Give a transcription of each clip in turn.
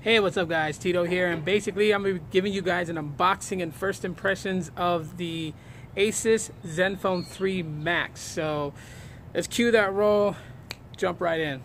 Hey, what's up guys? Tito here, and basically I'm giving you guys an unboxing and first impressions of the Asus Zenfone 3 Max. So let's cue that roll, jump right in.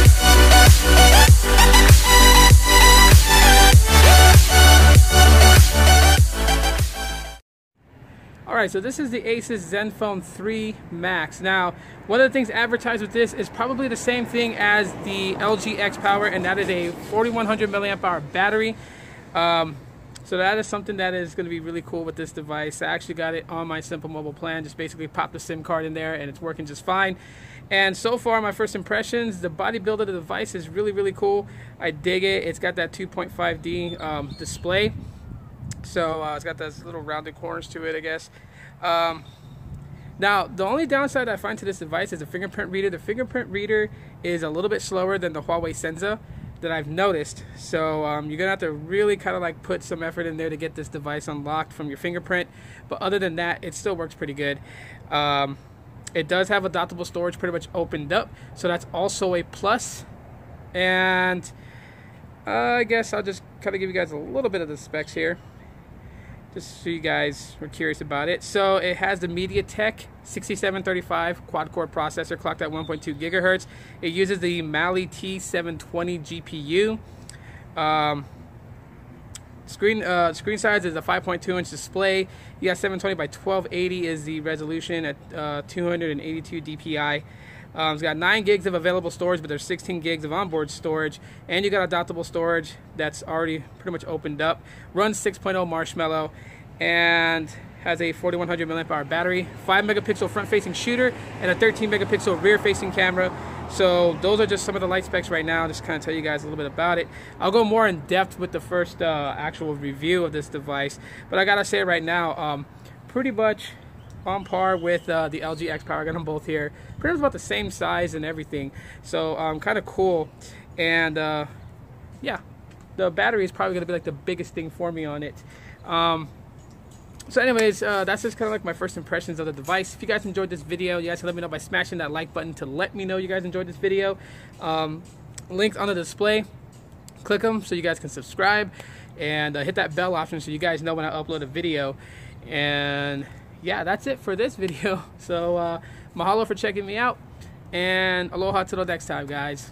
All right, so this is the Asus Zenfone 3 Max. Now, one of the things advertised with this is probably the same thing as the LG X Power, and that is a 4100 milliamp hour battery. Um, so that is something that is going to be really cool with this device. I actually got it on my Simple Mobile plan. Just basically popped the SIM card in there, and it's working just fine. And so far, my first impressions, the body build of the device is really, really cool. I dig it. It's got that 2.5D um, display. So uh, it's got those little rounded corners to it, I guess. Um, now, the only downside I find to this device is the fingerprint reader. The fingerprint reader is a little bit slower than the Huawei Sensa that I've noticed. So um, you're gonna have to really kind of like put some effort in there to get this device unlocked from your fingerprint. But other than that, it still works pretty good. Um, it does have adaptable storage pretty much opened up, so that's also a plus. And uh, I guess I'll just kind of give you guys a little bit of the specs here just so you guys were curious about it. So it has the MediaTek 6735 quad-core processor clocked at 1.2 gigahertz. It uses the Mali T720 GPU. Um, screen uh, screen size is a 5.2 inch display. You got 720 by 1280 is the resolution at uh, 282 DPI. Um, it's got 9 gigs of available storage, but there's 16 gigs of onboard storage. And you got adaptable storage that's already pretty much opened up. Runs 6.0 Marshmallow and has a 4100 milliamp hour battery, 5 megapixel front facing shooter, and a 13 megapixel rear facing camera. So those are just some of the light specs right now. Just kind of tell you guys a little bit about it. I'll go more in depth with the first uh, actual review of this device. But I gotta say right now, um, pretty much on par with uh, the LG X Power. I got them both here. Pretty much about the same size and everything. So um, kind of cool. And uh, yeah, the battery is probably going to be like the biggest thing for me on it. Um, so anyways, uh, that's just kind of like my first impressions of the device. If you guys enjoyed this video, you guys can let me know by smashing that like button to let me know you guys enjoyed this video. Um, links on the display. Click them so you guys can subscribe. And uh, hit that bell option so you guys know when I upload a video. And yeah, that's it for this video. So uh, mahalo for checking me out, and aloha till the next time, guys.